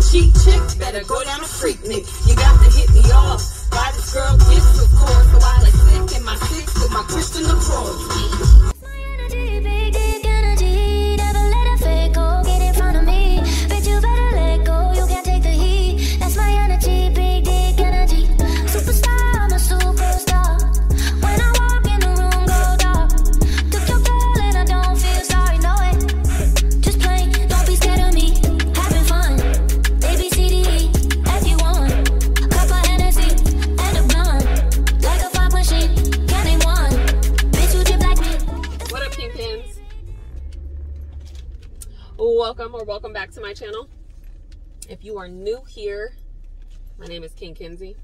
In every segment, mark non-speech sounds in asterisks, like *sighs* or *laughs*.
cheap chick, better go down a freak nick. You got to hit me off. Buy this girl gifts, of course. So I like sick in my six with my Christian LaCroix. Or welcome back to my channel. If you are new here, my name is King Kinsey.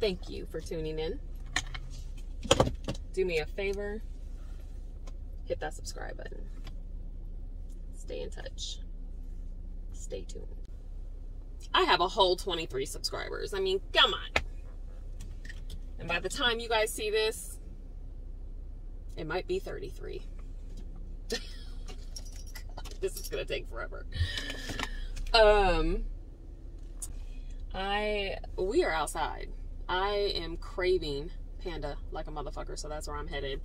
Thank you for tuning in. Do me a favor, hit that subscribe button. Stay in touch. Stay tuned. I have a whole 23 subscribers. I mean, come on. And by the time you guys see this, it might be 33. *laughs* *laughs* This is gonna take forever. Um, I we are outside. I am craving panda like a motherfucker, so that's where I'm headed.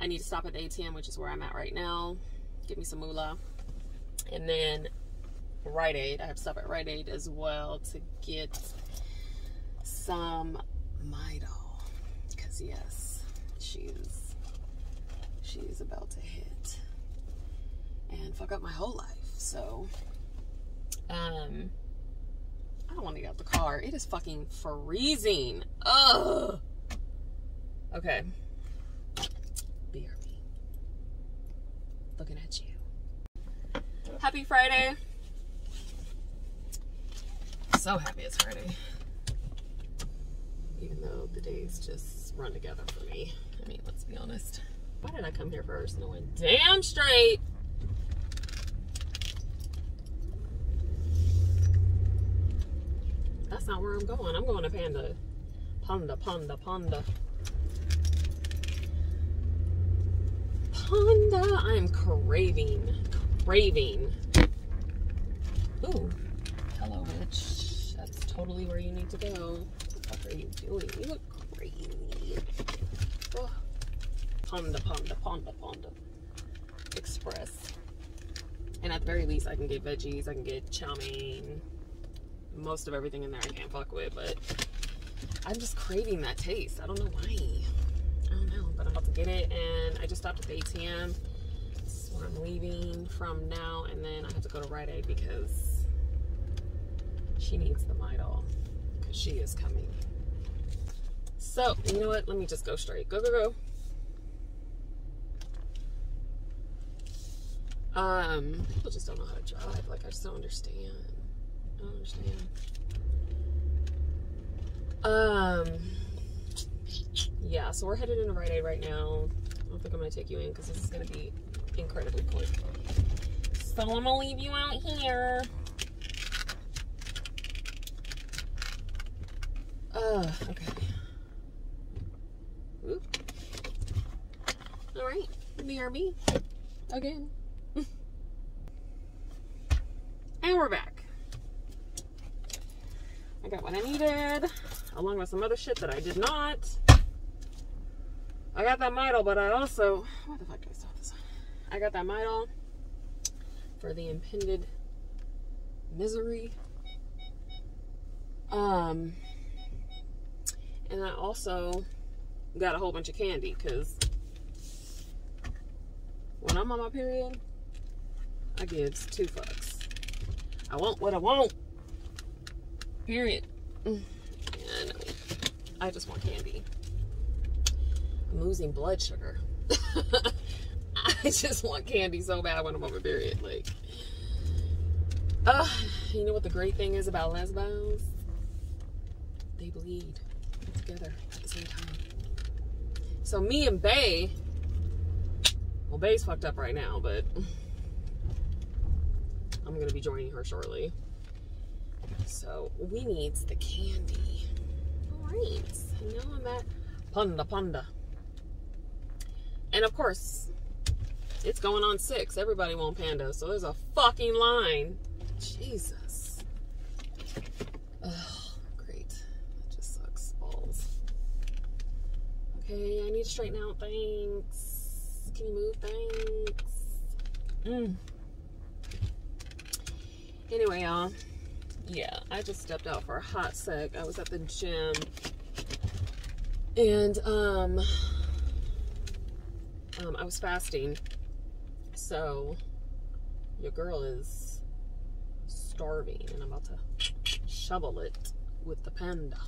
I need to stop at the ATM, which is where I'm at right now. Get me some moolah, and then Rite Aid. I have to stop at Rite Aid as well to get some Midol, because yes, she's she's about to hit and fuck up my whole life. So, um, I don't want to get out the car. It is fucking freezing. Ugh. Okay. BRB. Looking at you. Happy Friday. So happy it's Friday. Even though the days just run together for me. I mean, let's be honest. Why did I come here first? No one damn straight. That's not where I'm going. I'm going to Panda. Panda, Panda, Panda. Panda. I am craving, craving. Ooh. Hello, bitch. That's totally where you need to go. What the fuck are you doing? You look crazy. Oh. Panda, Panda, Panda, Panda. Express. And at the very least, I can get veggies. I can get chow mein. Most of everything in there I can't fuck with, but I'm just craving that taste. I don't know why. I don't know, but I'm about to get it. And I just stopped at the ATM. This is where I'm leaving from now. And then I have to go to Rite Aid because she needs the Midol. Because she is coming. So, you know what? Let me just go straight. Go, go, go. Um, people just don't know how to drive. Like, I just don't understand. I don't understand. Um, yeah, so we're headed into Rite Aid right now. I don't think I'm gonna take you in because this is gonna be incredibly quick. So I'm gonna leave you out here. Uh, okay. Oop. All right, BRB again. And we're back. I got what I needed, along with some other shit that I did not. I got that Midol, but I also, what the fuck did I stop this? I got that Midol for the impended misery. Um, and I also got a whole bunch of candy because when I'm on my period, I gives two fucks. I want what I want. Period. I just want candy. I'm losing blood sugar. *laughs* I just want candy so bad when I'm on my period. Like, uh, you know what the great thing is about lesbos? They bleed together at the same time. So me and Bae, well, Bae's fucked up right now, but I'm gonna be joining her shortly. So we needs the candy. Right, you know I'm at Panda Panda, and of course it's going on six. Everybody want panda, so there's a fucking line Jesus. Oh, great. That just sucks balls. Okay, I need to straighten out. Thanks. Can you move? Thanks. Mm. Anyway, y'all. Yeah, I just stepped out for a hot sec. I was at the gym. And, um, um, I was fasting. So, your girl is starving and I'm about to shovel it with the panda.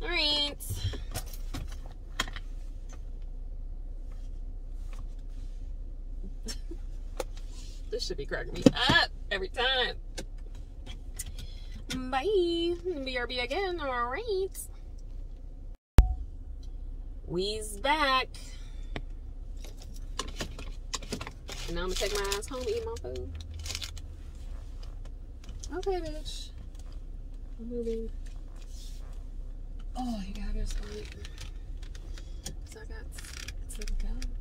All right. *laughs* this should be cracking me up every time. Bye. BRB again. All right. We's back. And now I'm gonna take my ass home, and eat my food. Okay, bitch. I'm moving. Oh, you gotta sleep. Cause I got to go.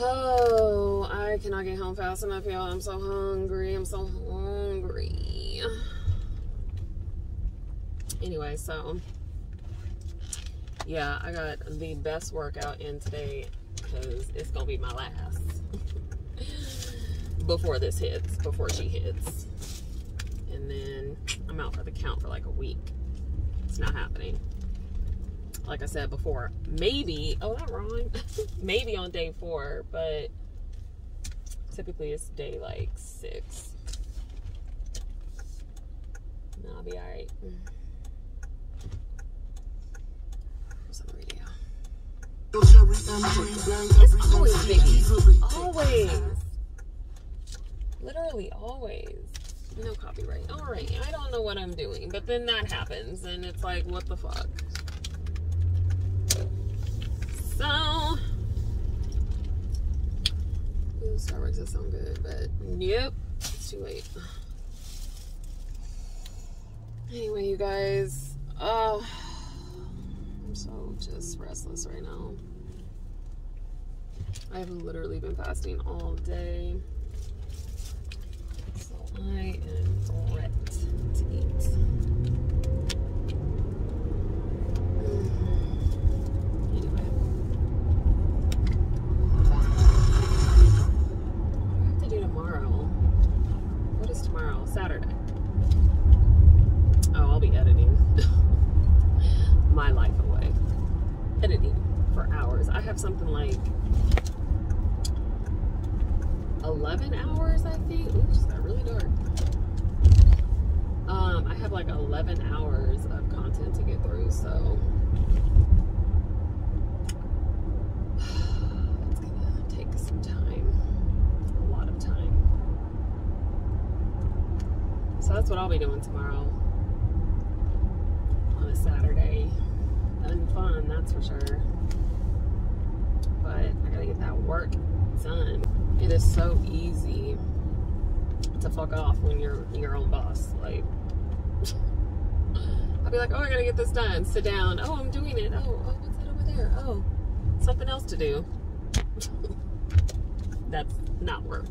Oh, I cannot get home fast enough, y'all. I'm so hungry. I'm so hungry. Anyway, so yeah, I got the best workout in today because it's gonna be my last before this hits, before she hits. And then I'm out for the count for like a week. It's not happening. Like I said before, maybe, oh, that wrong. *laughs* maybe on day four, but typically it's day like six. And I'll be all right. What's on the radio? It's always Biggie. Always. Literally always. No copyright. Alright, I don't know what I'm doing, but then that happens, and it's like, what the fuck? So, ooh, Starbucks does sound good, but yep, it's too late. Anyway, you guys, oh, I'm so just restless right now. I've literally been fasting all day. So I am wrecked to eat. *sighs* Anyway. What do I have to do tomorrow? What is tomorrow? Saturday. Oh, I'll be editing *laughs* my life away. Editing for hours. I have something like 11 hours, I think. Ooh, got really dark. Um, I have like 11 hours of content to get through, so *sighs* it's gonna take some time, a lot of time. So that's what I'll be doing tomorrow on a Saturday. Fun, that's for sure. But I gotta get that work done. It is so easy to fuck off when you're your own boss. Like, *laughs* I'll be like, oh, I gotta get this done. Sit down. Oh, I'm doing it. Oh, oh what's that over there? Oh, something else to do. *laughs* That's not work.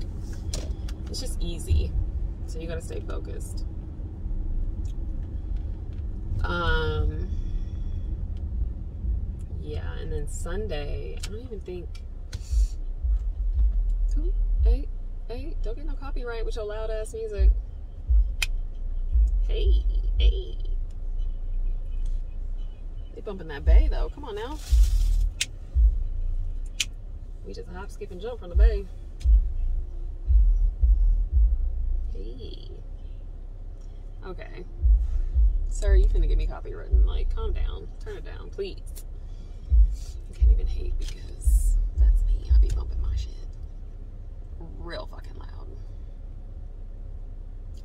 It's just easy. So you gotta stay focused. Um, yeah, and then Sunday, I don't even think. Hey, hey, don't get no copyright with your loud ass music. Hey, hey. They bumping that bay though. Come on now. We just hop, skip, and jump from the bay. Hey. Okay. Sir, you finna get me copywritten. Like, calm down. Turn it down, please. I can't even hate because that's me. I be bumping my shit real fucking loud.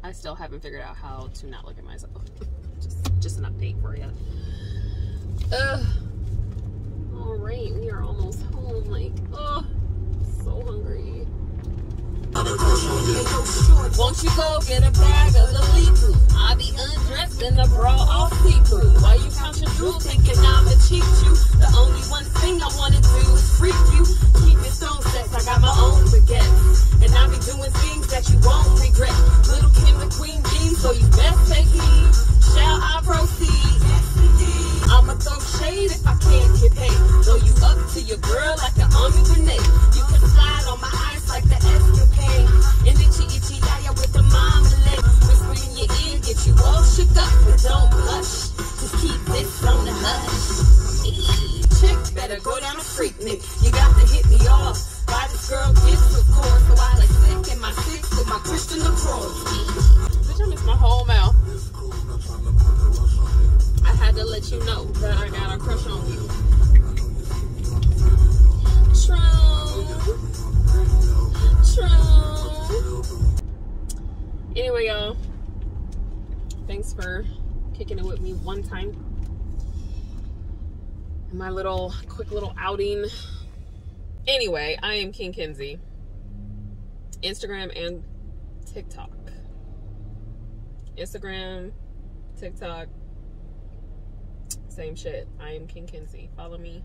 I still haven't figured out how to not look at myself. *laughs* just, just an update for you. Ugh. All right, we are almost home. Like, oh, so hungry. Won't you go get a bag of the leepu? I be undressed in a bra off people. Why you count your jewels thinking I'm a cheat you? The only one thing I wanna do is freak you. Keep your stone sex, I got my own baguettes. And I be doing things that you won't regret. Little Kim and Queen D, so you best take heed. Shall I proceed? I'ma throw shade if I can't get paid. Throw you up to your girl like an army grenade. You can slide on my like the escapade. in the itchy yaya with the marmalade. Whisper in your ear, get you all shook up, but don't blush. Just keep this on the hush. Chick better go down a freak, Nick. You got to hit me off. Buy this girl gifts, of course. My little quick little outing. Anyway, I am King Kinsey. Instagram and TikTok. Instagram, TikTok, same shit. I am King Kinsey. Follow me.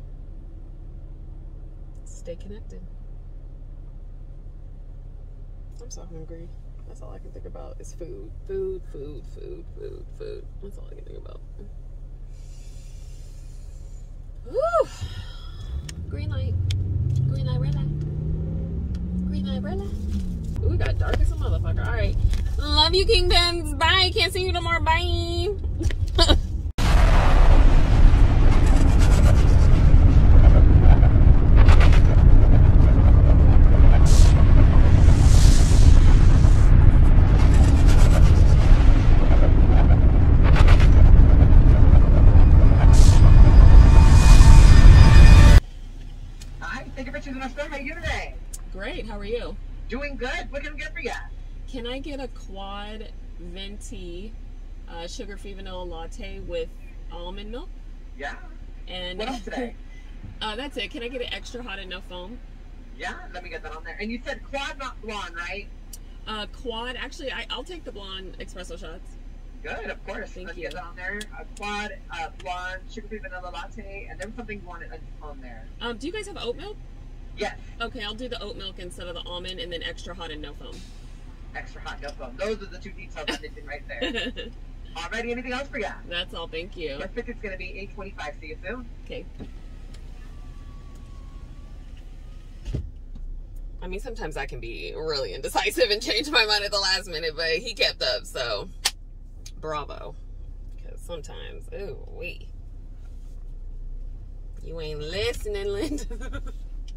Stay connected. I'm so hungry. That's all I can think about is food. Food, food, food, food, food. That's all I can think about. Woo! Green light. Green light, red light. Green light, red light. Ooh, it got dark as a motherfucker. All right. Love you, Kingdoms. Bye. Can't see you no more. Bye. *laughs* Can I get a quad venti uh, sugar-free vanilla latte with almond milk? Yeah. And What else today? *laughs* uh, that's it. Can I get it extra hot and no foam? Yeah, let me get that on there. And you said quad, not blonde, right? Uh, quad. Actually, I, I'll take the blonde espresso shots. Good, of course. Thank Let's you. get that on there. A quad, uh, blonde, sugar-free vanilla latte, and there was something you wanted on there. Um, do you guys have oat milk? Yes, Okay, I'll do the oat milk instead of the almond, and then extra hot and no foam. Extra hot, no foam. Those are the two details I'm missing right there. *laughs* Alrighty, anything else for you? That's all. Thank you. Your ticket's gonna be eight twenty-five. See you soon. Okay. I mean, sometimes I can be really indecisive and change my mind at the last minute, but he kept up, so bravo. Because sometimes, ooh, we. You ain't listening, Linda. *laughs*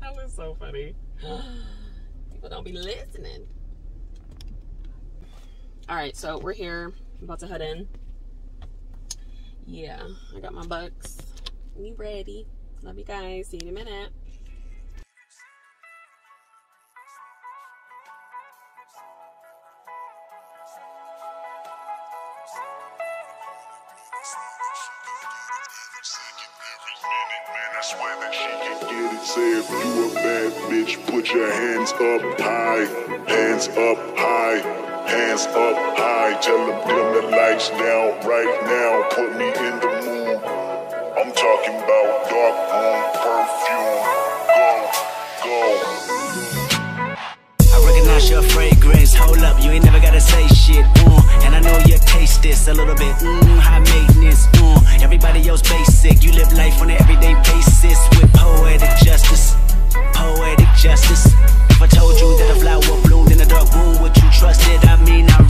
that was so funny. *gasps* People don't be listening. All right, so we're here. I'm about to head in. Yeah, I got my bucks. We ready. Love you guys. See you in a minute. You bitch, put your hands up high, hands up high, hands up high. Tell them dim the lights down right now. Put me in the mood. I'm talking about dark room perfume. Go, go. I recognize your fragrance. Hold up, you ain't never gotta say shit. Mm. And I know you taste this a little bit. Mm, high maintenance. Mm. Everybody else basic. You live life on an everyday basis with poetic justice. Poetic justice. I told you that a flower bloomed in a dark room, would you trust it? I mean, I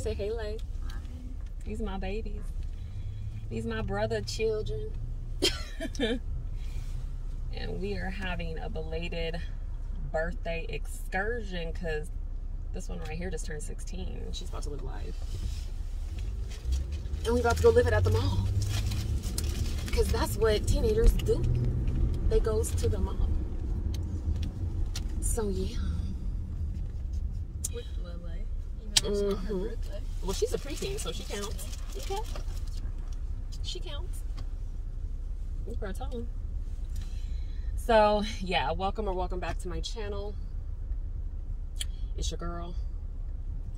Say hey, Lay. These my babies. These my brother children. *laughs* and we are having a belated birthday excursion because this one right here just turned 16 and she's about to live life. And we about to go live it at the mall. Because that's what teenagers do. They goes to the mall. So yeah. Mm -hmm. Well, she's a preteen, so she counts. Okay. She counts. You are telling. So, yeah, welcome or welcome back to my channel. It's your girl.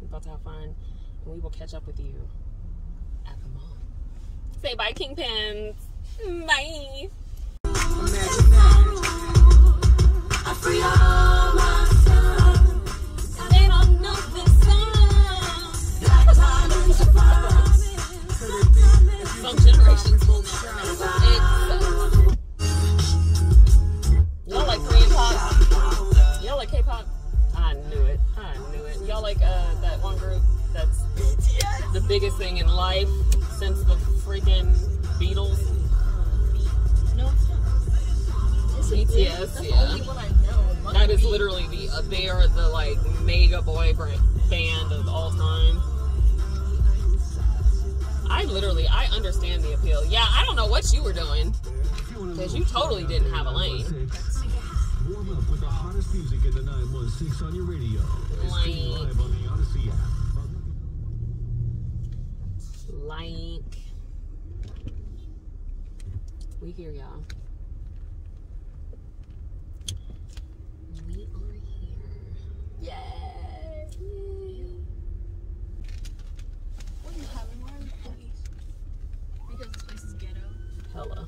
We're about to have fun. And we will catch up with you at the mall. Say bye, Kingpins. Bye. Imagine that. Y'all like Korean pop? Y'all like K-pop? I knew it. I knew it. Y'all like uh, that one group that's the biggest thing in life since the freaking Beatles? No, it's That's literally the they are the like mega boy band of all time. I literally I understand the appeal. Yeah, I don't know what you were doing because you totally didn't have a lane. Warm up with the hottest music in the 916 on your radio. Like- on the Audacy app. Like we hear y'all. We are here. Yay! What are you having, Lauren? Please. Because this place is ghetto. Hella. Hella.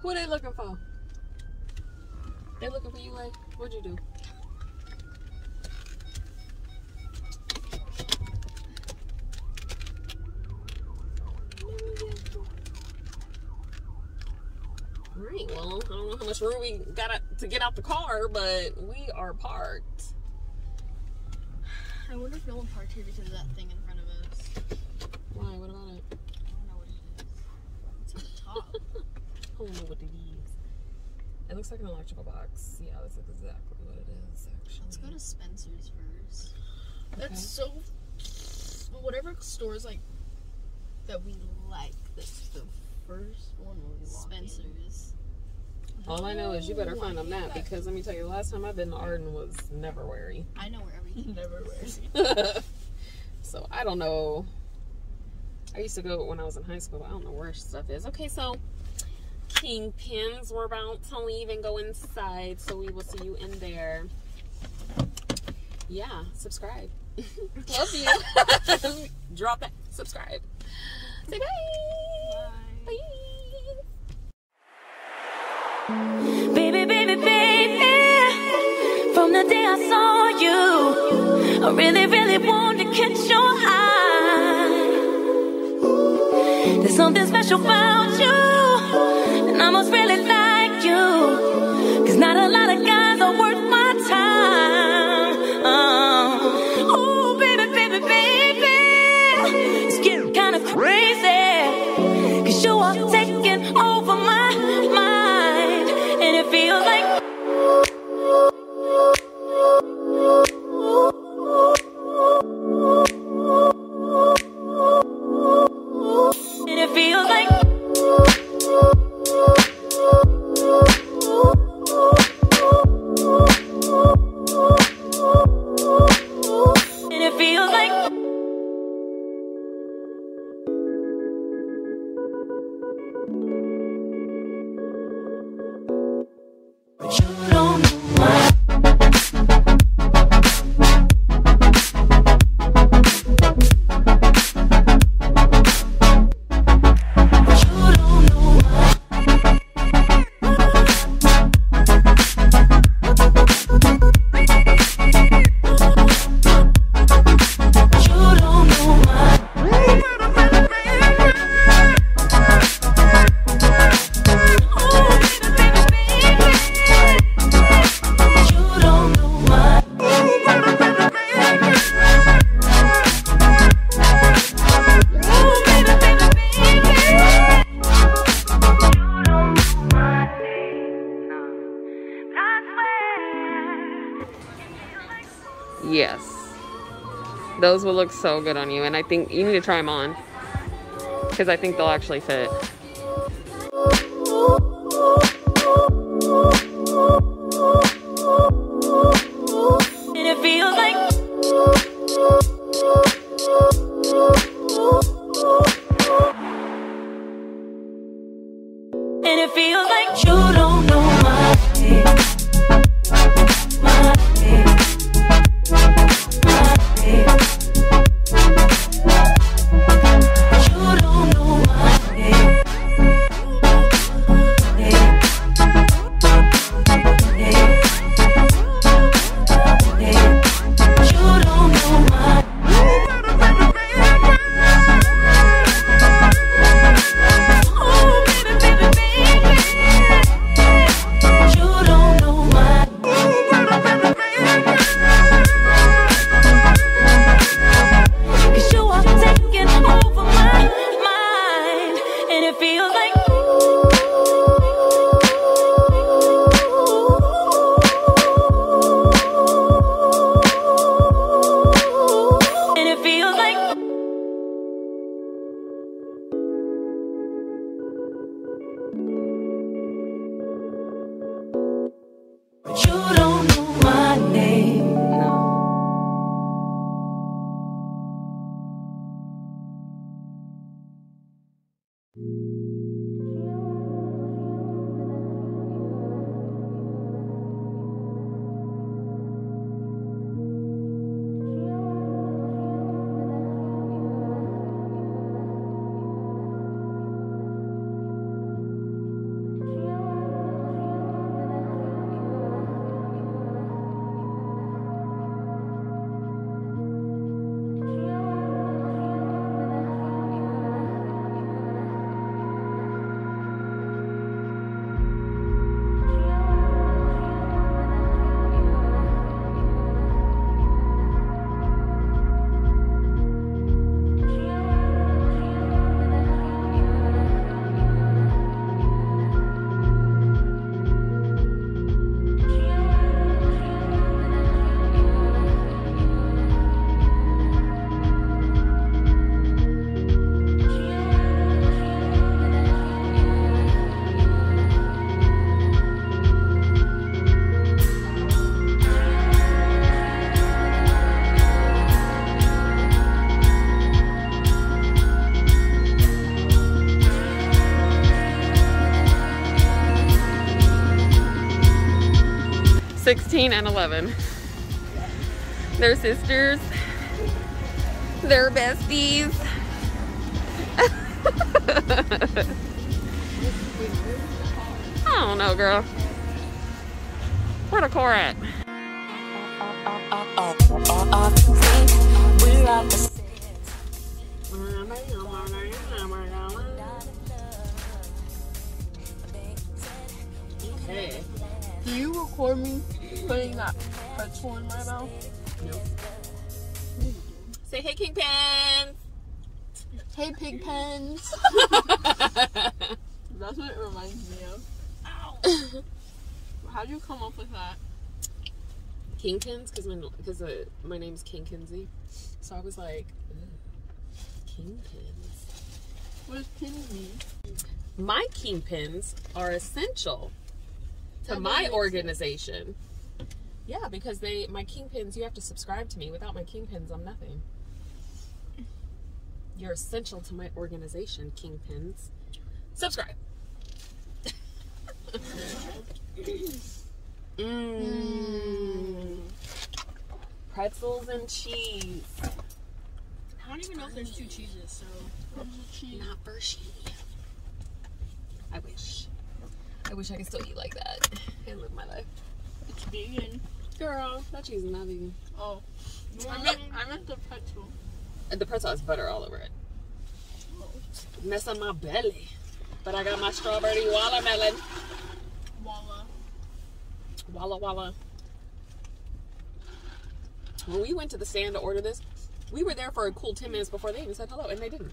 Who are they looking for? They looking for you, like, what'd you do? Alright, well, I don't know how much room we got to get out the car, but we are parked. I wonder if no one parked here because of that thing in front of us. Why? What about it? I don't know what it is. It's on the *laughs* top. I don't know what it is. It looks like an electrical box. Yeah, that's exactly what it is, actually. Let's go to Spencer's first. That's so. Whatever stores like that we like. That's the first one we Spencer's. All I know is you better find a map because let me tell you, the last time I've been to Arden was never weary. I know where everything. Never wears. *laughs* *laughs* so I don't know. I used to go when I was in high school. But I don't know where stuff is. Okay, so Kingpins, we're about to leave and go inside, so we will see you in there. Yeah, subscribe. *laughs* Love you. Drop that subscribe. Say bye. Bye. Baby, baby, baby. From the day I saw you, I really, really wanted to catch your eye. There's something special about you, and I must really like you. Cause not a lot of so good on you, and I think you need to try them on because I think they'll actually fit. And it feels like you don't know my name. 16 and 11. They're sisters. They're besties. *laughs* I don't know, girl. Where the car at? Putting that pretzel in my mouth? Say hey, King Kingpin. Hey, pig pens. *laughs* That's what it reminds me of. *laughs* How do you come up with that? Kingpins, because my because uh, my name's King Kinsey, so I was like, "Ugh, Kingpins. What does pins mean? My kingpins are essential to That my doesn't make organization. Yeah, because they my kingpins. You have to subscribe to me. Without my kingpins, I'm nothing. You're essential to my organization, kingpins. Subscribe. Mmm. *laughs* Pretzels and cheese. I don't even know if there's two cheeses, so. Not Hershey. I wish. I wish I could still eat like that and live my life. It's vegan. Girl, that cheese is not vegan. Oh. I meant, I meant the pretzel. And the pretzel has butter all over it. Oh. Mess up my belly. But I got my strawberry watermelon. Walla. Walla walla. When we went to the stand to order this, we were there for a cool 10 minutes before they even said hello, and they didn't.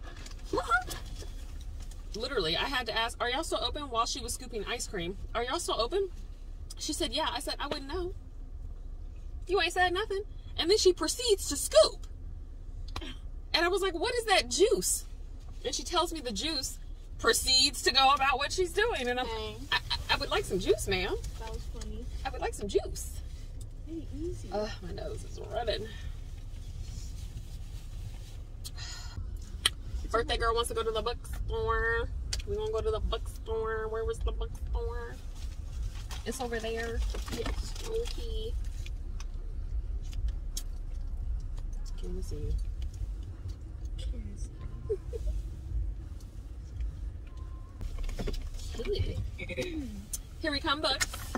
Literally, I had to ask, Are y'all still open while she was scooping ice cream? Are y'all still open? She said, Yeah. I said, I wouldn't know. You ain't said nothing. And then she proceeds to scoop. And I was like, What is that juice? And she tells me the juice proceeds to go about what she's doing. And I'm, Dang. I, I, I would like some juice, ma'am. That was funny. I would like some juice. Hey, easy. Ugh, my nose is running. Birthday girl wants to go to the bookstore. We gonna go to the bookstore. Where was the bookstore? It's over there. Yes. Okay. *laughs* Here we come, books.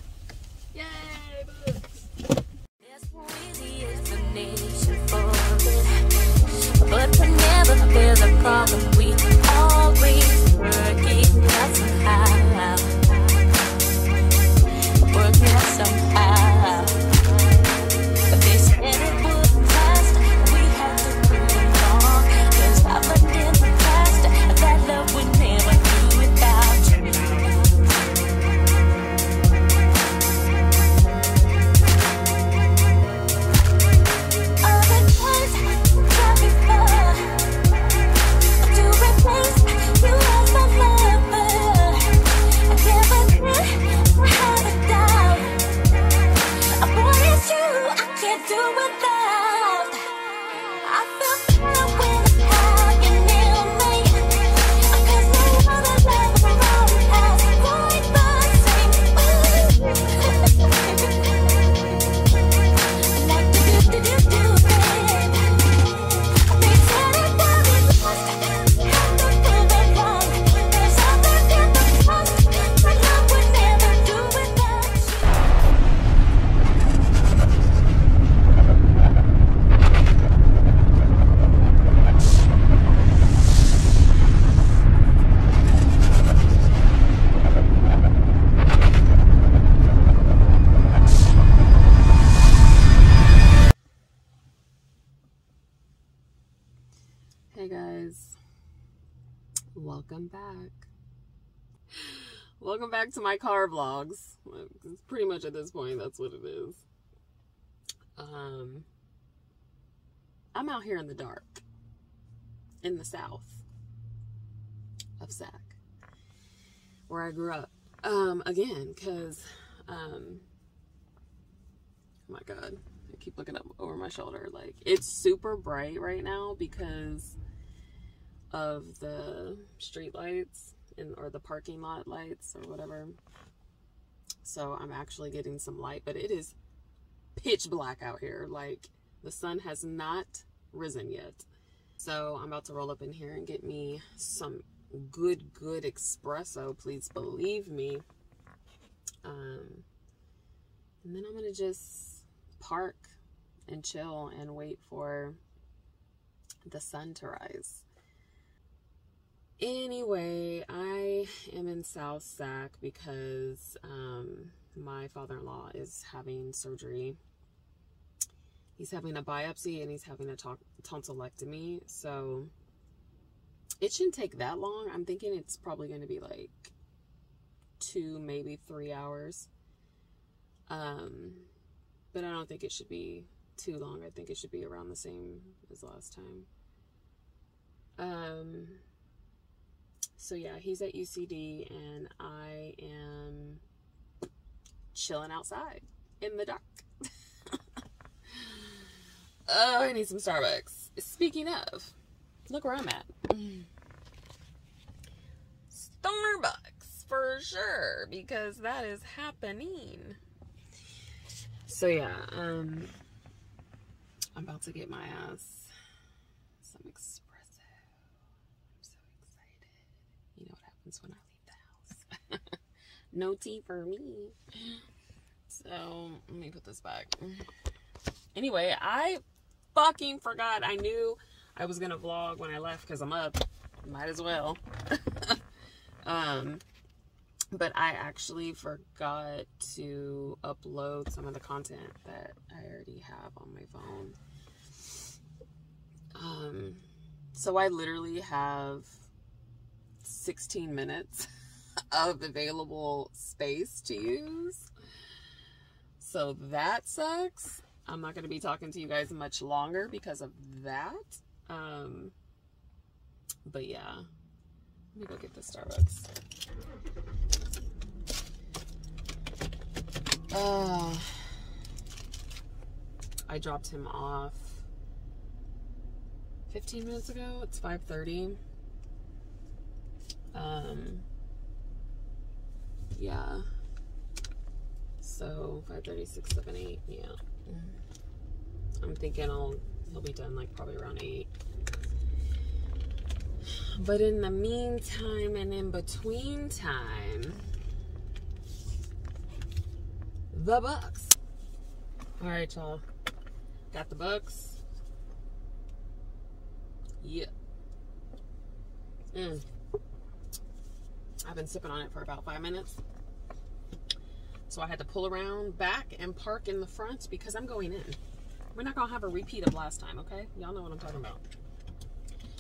My car vlogs. It's pretty much at this point, that's what it is. Um, I'm out here in the dark, in the south of Sac, where I grew up. Um, again, because, um, oh my god, I keep looking up over my shoulder. Like, it's super bright right now because of the street lights or the parking lot lights or whatever. So I'm actually getting some light, but it is pitch black out here. Like the sun has not risen yet. So I'm about to roll up in here and get me some good, good espresso. Please believe me. Um, and then I'm going to just park and chill and wait for the sun to rise. Anyway, I am in South Sac because um, my father in law is having surgery. He's having a biopsy and he's having a tonsillectomy. So it shouldn't take that long. I'm thinking it's probably going to be like two, maybe three hours. Um, but I don't think it should be too long. I think it should be around the same as last time. Um, so yeah, he's at UCD and I am chilling outside in the dark. *laughs* oh, I need some Starbucks. Speaking of, look where I'm at. Starbucks for sure because that is happening. So yeah, um I'm about to get my ass some espresso. I'm so excited. You know what happens when I leave the house. *laughs* no tea for me. So let me put this back. Anyway, I fucking forgot. I knew I was gonna vlog when I left because I'm up. Might as well. *laughs* um but I actually forgot to upload some of the content that I already have on my phone. Um, so I literally have 16 minutes *laughs* of available space to use. So that sucks. I'm not going to be talking to you guys much longer because of that. Um, but yeah, let me go get the Starbucks. Uh, I dropped him off 15 minutes ago. It's 5:30. Um, yeah. So 5:30, 6, 7, 8. Yeah. I'm thinking I'll he'll be done like probably around eight. But in the meantime and in between time, the Bucks. All right, y'all. Got the Bucks. Yeah. Mm. I've been sipping on it for about five minutes. So I had to pull around back and park in the front because I'm going in. We're not going to have a repeat of last time, okay? Y'all know what I'm talking about.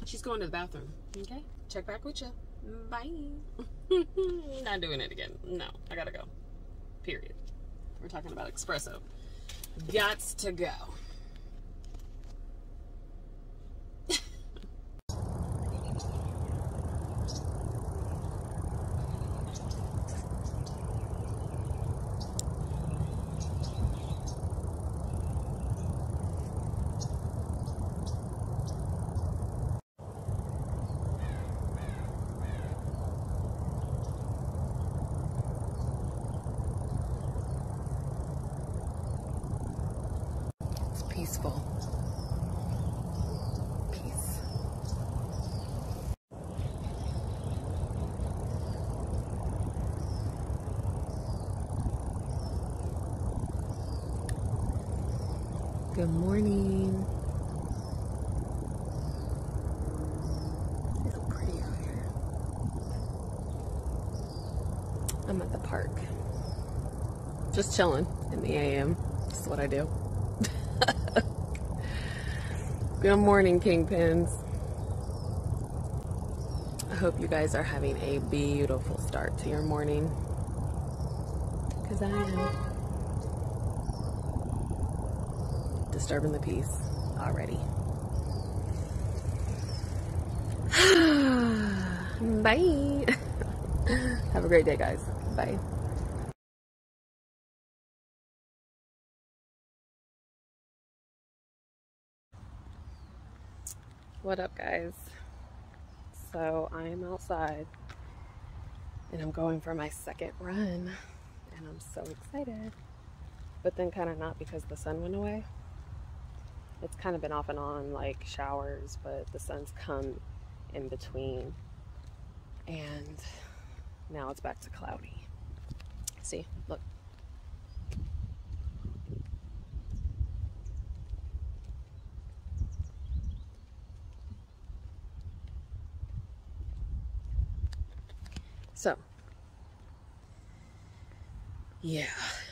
She's going to the bathroom, okay? Check back with you. Bye. *laughs* not doing it again. No, I got to go. Period. We're talking about espresso. Gots to go. peaceful. Peace. Good morning. It's pretty out here. I'm at the park. Just chilling in the AM. That's what I do. *laughs* Good morning, Kingpins. I hope you guys are having a beautiful start to your morning. Because I am. Disturbing the peace already. *sighs* Bye. *laughs* Have a great day, guys. Bye. What up, guys? So I am outside and I'm going for my second run, and I'm so excited. but then kind of not because the sun went away. It's kind of been off and on like showers, but the sun's come in between. And now it's back to cloudy. See, look. So, yeah,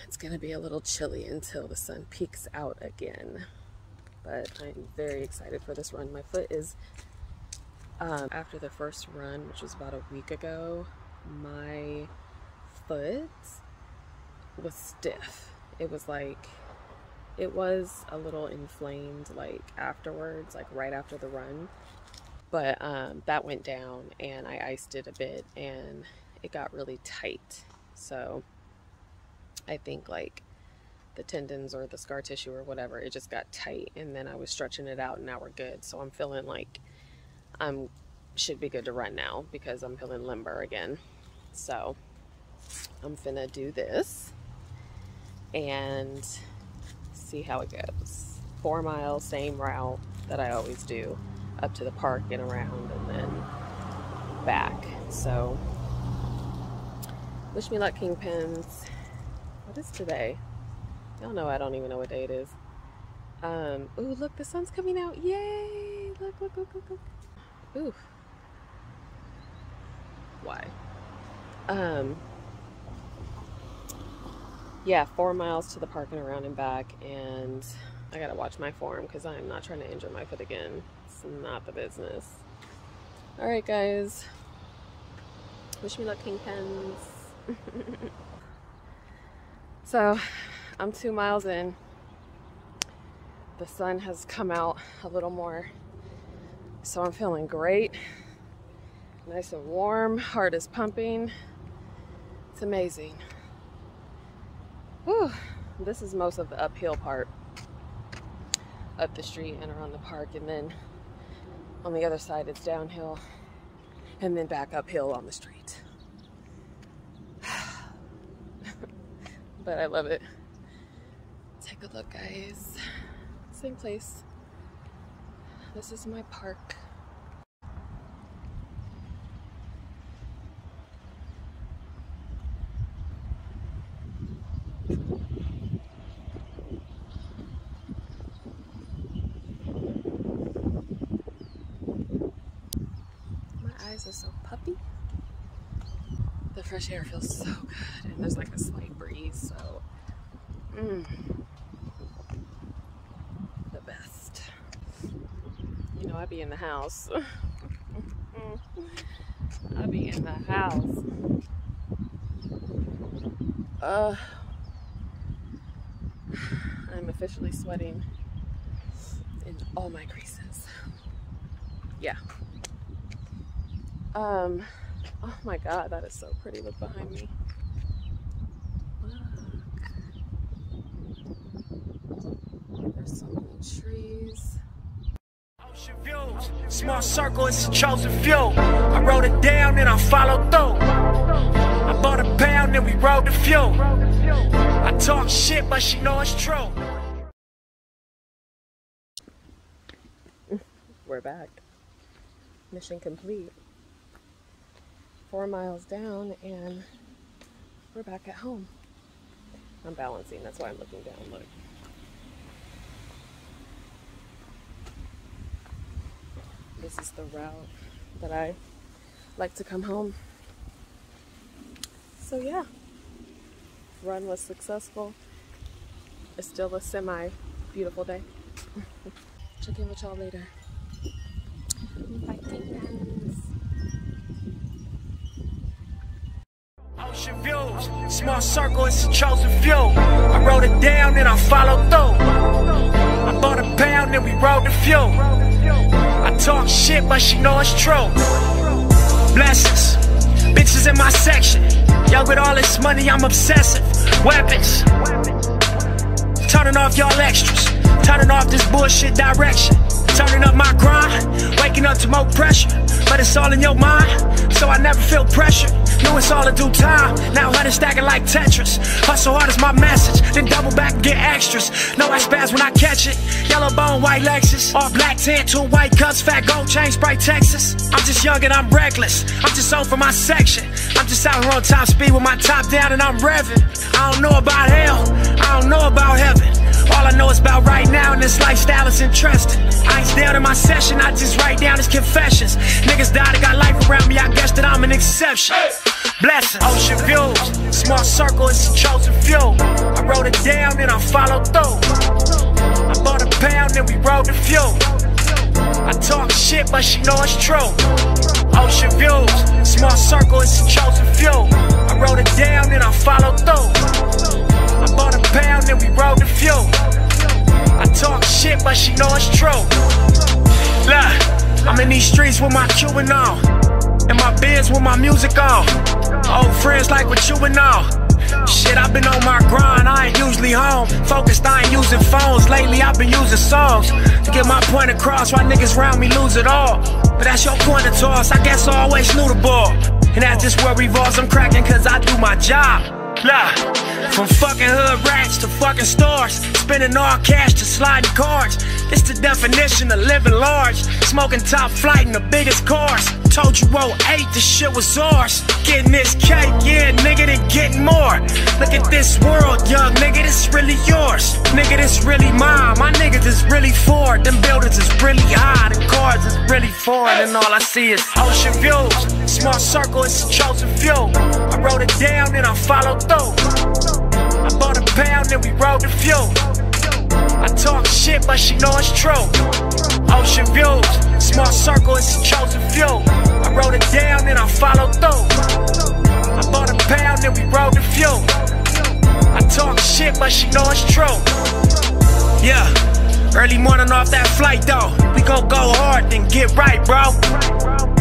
it's gonna be a little chilly until the sun peeks out again. But I'm very excited for this run. My foot is, um, after the first run, which was about a week ago, my foot was stiff. It was like, it was a little inflamed like afterwards, like right after the run. But um, that went down and I iced it a bit and it got really tight. So I think like the tendons or the scar tissue or whatever, it just got tight and then I was stretching it out and now we're good. So I'm feeling like I'm should be good to run now because I'm feeling limber again. So I'm finna do this and see how it goes. Four miles, same route that I always do up to the park and around and then back. So wish me luck, Kingpins. What is today? Y'all know I don't even know what day it is. Um, ooh, look, the sun's coming out. Yay! Look, look, look, look, look. Ooh. Why? Um, yeah, four miles to the park and around and back, and I gotta watch my form because I'm not trying to injure my foot again. Not the business. Alright, guys. Wish me luck, Kingpins. *laughs* so, I'm two miles in. The sun has come out a little more, so I'm feeling great. Nice and warm, heart is pumping. It's amazing. Whew. This is most of the uphill part up the street and around the park, and then on the other side it's downhill and then back uphill on the street. *sighs* but I love it. Take a look, guys. Same place. This is my park. My eyes are so puppy. The fresh air feels so good, and there's like a slight breeze, so mm, the best. You know, I'd be in the house. *laughs* I'd be in the house. Uh, I'm officially sweating in all my creases. Yeah. Um, oh my god, that is so pretty. Look behind me. Look. There's so many trees. Ocean views, small circle, it's a chosen few. I wrote it down and I followed through. I bought a pound and we rode the fuel. I talk shit, but she know it's true. We're back. Mission complete. Four miles down and we're back at home. I'm balancing, that's why I'm looking down. Look. This is the route that I like to come home. So yeah, run was successful. It's still a semi beautiful day. *laughs* Check in with y'all later. Bye, small circle, it's a chosen few. I wrote it down and I followed through. I bought a pound and we rode the fuel. I talk shit, but she know it's true. Blessings, bitches in my section. Y'all with all this money, I'm obsessive. Weapons, turning off y'all extras. Turning off this bullshit direction. Turning up my grind, waking up to more pressure. But it's all in your mind, so I never feel pressure. Knew it's all in due time. Now hundred stacking like Tetris. Hustle hard is my message. Then double back and get extras. No I spaz when I catch it. Yellow bone, white Lexus. All black tan, two white cuts, fat gold chain, Sprite Texas. I'm just young and I'm reckless. I'm just on for my section. I'm just out here on top speed with my top down and I'm revving. I don't know about hell. I don't know about heaven. All I know is about right now, and this lifestyle is interesting. I ain't down in my session, I just write down his confessions. Niggas died, I got life around me, I guess that I'm an exception. Blessings, ocean views, small circle, it's a chosen few. I wrote it down, and I followed through. I bought a pound, and we rode the fuel. I talk shit, but she know it's true. Ocean views, small circle, it's a chosen few. I wrote it down, and I followed through. I bought a pound and we rode the fuel. I talk shit, but she know it's true. Look, I'm in these streets with my Cuban on. And my beds with my music on. Old friends like what you and all. Shit, I've been on my grind, I ain't usually home. Focused, I ain't using phones. Lately, I've been using songs to get my point across. Why niggas round me lose it all. But that's your point of toss, I guess I always knew the ball. And that's just where revolves, I'm cracking cause I do my job. Look, from fucking hood rats to fucking stars, spending all cash to sliding cards. It's the definition of living large, smoking top flight in the biggest cars. Told you 08, this shit was ours. Getting this cake, yeah, nigga, then getting more. Look at this world, young nigga, this really yours. Nigga, this really mine. My niggas is really Ford. Them buildings is really high, the cars is really foreign, and all I see is ocean views. Small circle, it's a chosen few. I wrote it down and I followed through. I bought a pound and we rode the fuel. I talk shit, but she know it's true. Ocean views, small circle, it's a chosen few. I wrote it down and I followed through. I bought a pound and we rode the fuel. I talk shit, but she know it's true. Yeah, early morning off that flight though. We gon' go hard, then get right, bro.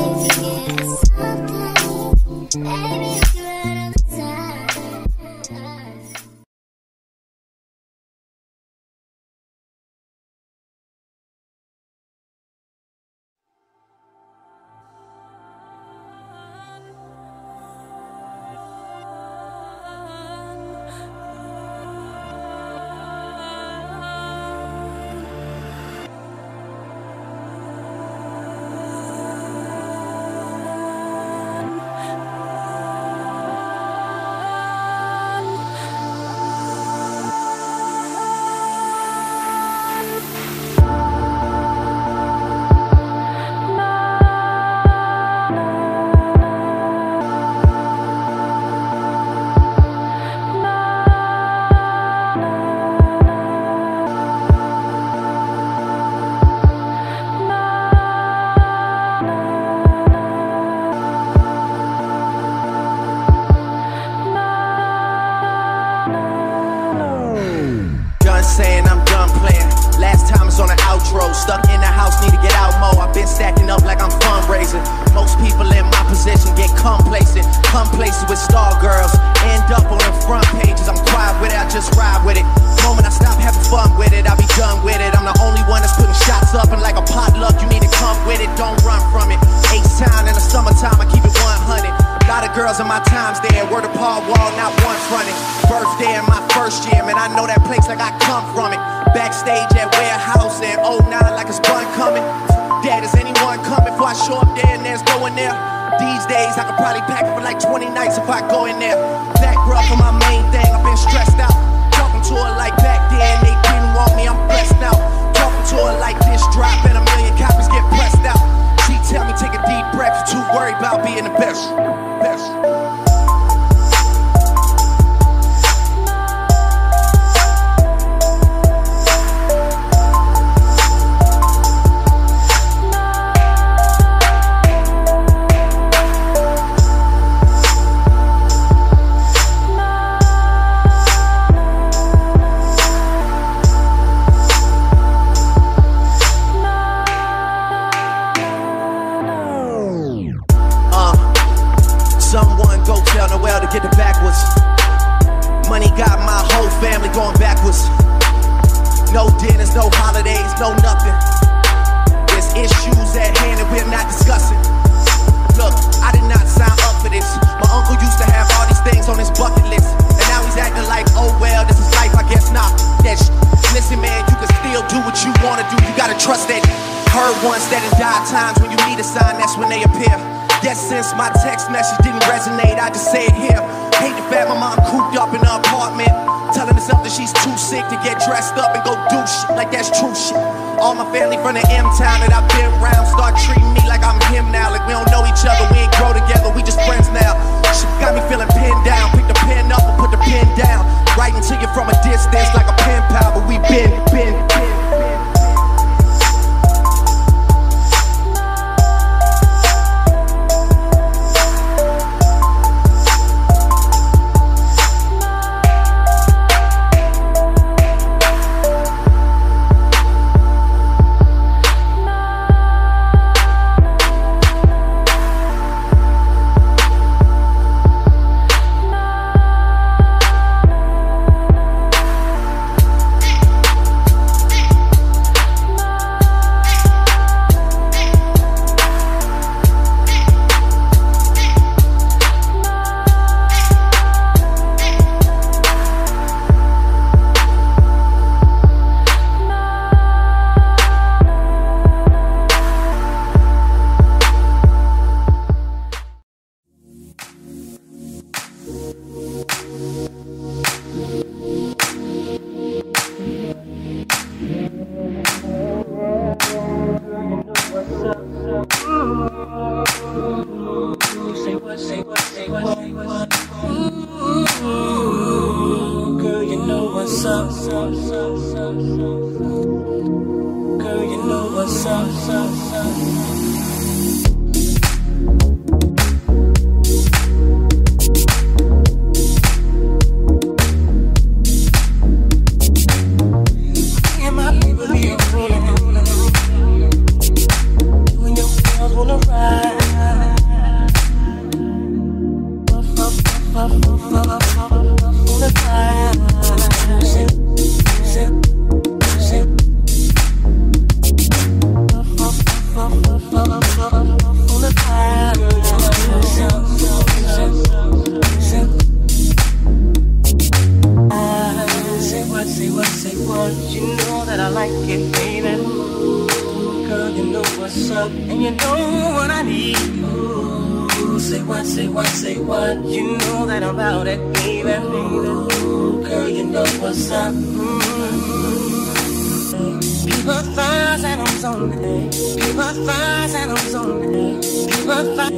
and I'm. People thighs,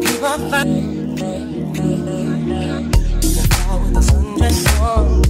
people on,